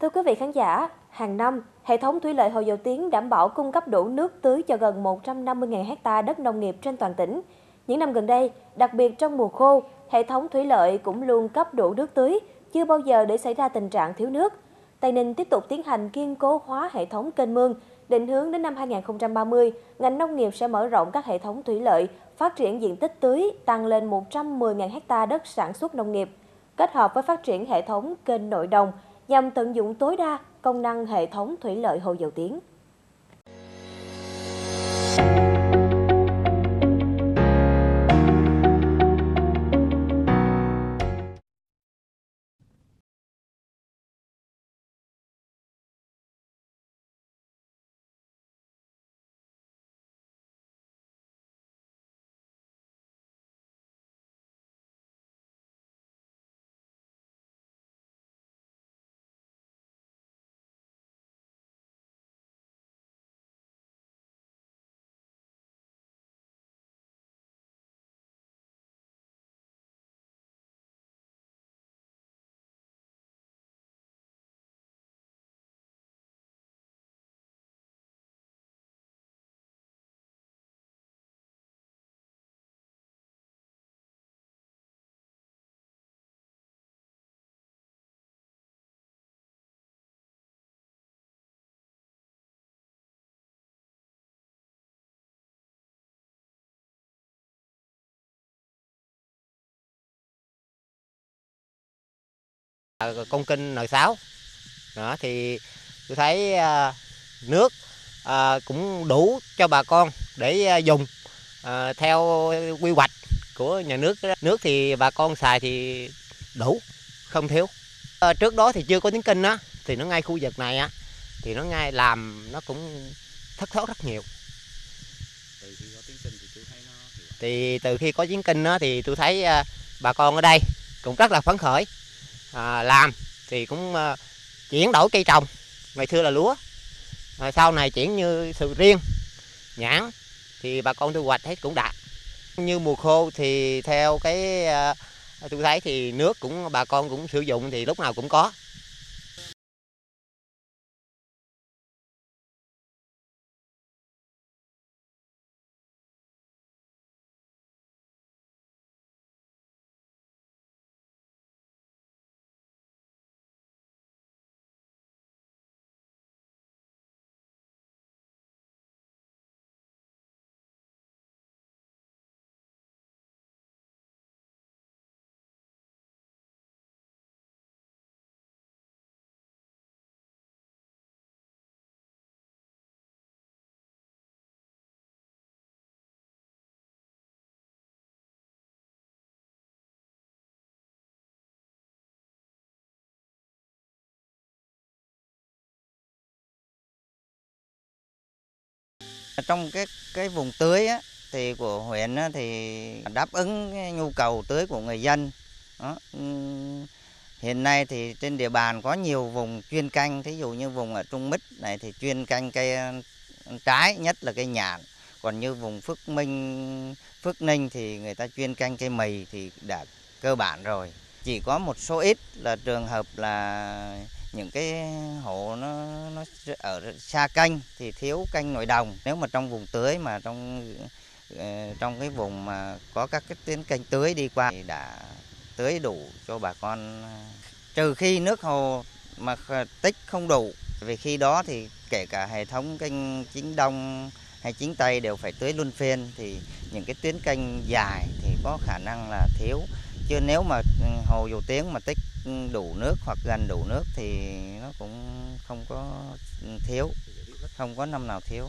thưa quý vị khán giả, hàng năm, hệ thống thủy lợi Hồ Dầu Tiếng đảm bảo cung cấp đủ nước tưới cho gần 150.000 hecta đất nông nghiệp trên toàn tỉnh. Những năm gần đây, đặc biệt trong mùa khô, hệ thống thủy lợi cũng luôn cấp đủ nước tưới, chưa bao giờ để xảy ra tình trạng thiếu nước. Tây Ninh tiếp tục tiến hành kiên cố hóa hệ thống kênh mương, định hướng đến năm 2030, ngành nông nghiệp sẽ mở rộng các hệ thống thủy lợi, phát triển diện tích tưới tăng lên 110.000 hecta đất sản xuất nông nghiệp, kết hợp với phát triển hệ thống kênh nội đồng nhằm tận dụng tối đa công năng hệ thống thủy lợi Hồ Dầu Tiếng. Con kênh N6 đó thì tôi thấy à, nước à, cũng đủ cho bà con để à, dùng à, theo quy hoạch của nhà nước nước thì bà con xài thì đủ không thiếu. À, trước đó thì chưa có tiếng kinh á thì nó ngay khu vực này á thì nó ngay làm nó cũng thất thoát rất nhiều. Từ khi có tiếng kinh thì tôi thấy nó thì từ khi có tiếng kinh á thì tôi thấy à, bà con ở đây cũng rất là phấn khởi à, làm thì cũng à, chuyển đổi cây trồng. Ngày xưa là lúa à, sau này chuyển như sầu riêng nhãn thì bà con thu hoạch hết cũng đạt. Như mùa khô thì theo cái à, tôi thấy thì nước cũng bà con cũng sử dụng thì lúc nào cũng có. Trong cái cái vùng tưới á, thì của huyện á, thì đáp ứng nhu cầu tưới của người dân. Đó. Hiện nay thì trên địa bàn có nhiều vùng chuyên canh, thí dụ như vùng ở Trung Mít này thì chuyên canh cây trái, nhất là cây nhãn. Còn như vùng Phước Minh, Phước Ninh thì người ta chuyên canh cây mì thì đã cơ bản rồi. Chỉ có một số ít là trường hợp là những cái hộ nó nó ở xa canh thì thiếu canh nội đồng. Nếu mà trong vùng tưới mà trong ờ, trong cái vùng mà có các cái tuyến canh tưới đi qua thì đã tưới đủ cho bà con ờ, trừ khi nước hồ mà tích không đủ. Vì khi đó thì kể cả hệ thống kênh chính đông hay chính tây đều phải tưới luân phiên. Thì những cái tuyến kênh dài thì có khả năng là thiếu chứ nếu mà ừ, hồ dầu tiếng mà tích đủ nước hoặc gần đủ nước thì nó cũng không có ừ, thiếu, không có năm nào thiếu.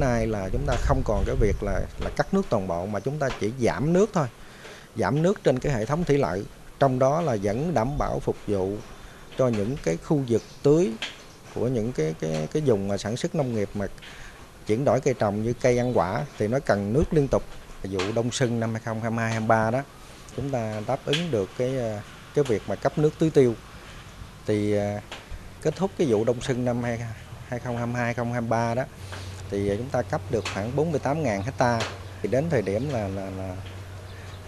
Nay là chúng ta không còn cái việc là là cắt nước toàn bộ, mà chúng ta chỉ giảm nước thôi. Giảm nước trên cái hệ thống thủy lợi, trong đó là vẫn đảm bảo phục vụ cho những cái khu vực tưới của những cái cái cái vùng mà sản xuất nông nghiệp mà chuyển đổi cây trồng như cây ăn quả, thì nó cần nước liên tục. Vụ đông xuân năm 2022 23 đó, chúng ta đáp ứng được cái cái việc mà cấp nước tưới tiêu. Thì à, kết thúc cái vụ đông xuân năm 2022 2023 đó thì à, chúng ta cấp được khoảng 48.000 hecta thì đến thời điểm là, là, là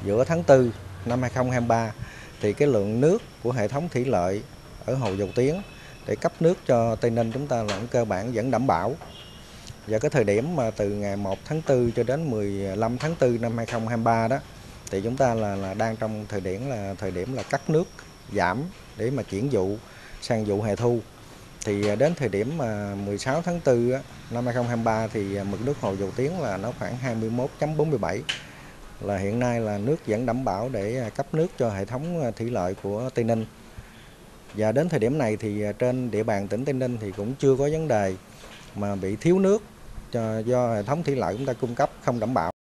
giữa tháng 4 năm 2023 thì cái lượng nước của hệ thống thủy lợi ở hồ Dầu Tiếng để cấp nước cho Tây Ninh chúng ta là cơ bản vẫn đảm bảo. Và cái thời điểm mà từ ngày 1 tháng 4 cho đến 15 tháng 4 năm 2023 đó thì chúng ta là, là đang trong thời điểm là thời điểm là cắt nước giảm để mà chuyển vụ sang vụ hè thu. Thì à, đến thời điểm mà 16 tháng 4 năm 2023 thì à, mực nước hồ Dầu Tiếng là nó khoảng 21.47 là hiện nay là nước vẫn đảm bảo để à, cấp nước cho hệ thống thủy lợi của Tây Ninh. Và đến thời điểm này thì trên địa bàn tỉnh Tây Ninh thì cũng chưa có vấn đề mà bị thiếu nước cho, do hệ thống thủy lợi chúng ta cung cấp không đảm bảo.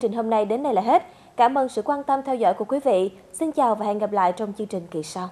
Trình hôm nay đến đây là hết. Cảm ơn sự quan tâm theo dõi của quý vị. Xin chào và hẹn gặp lại trong chương trình kỳ sau.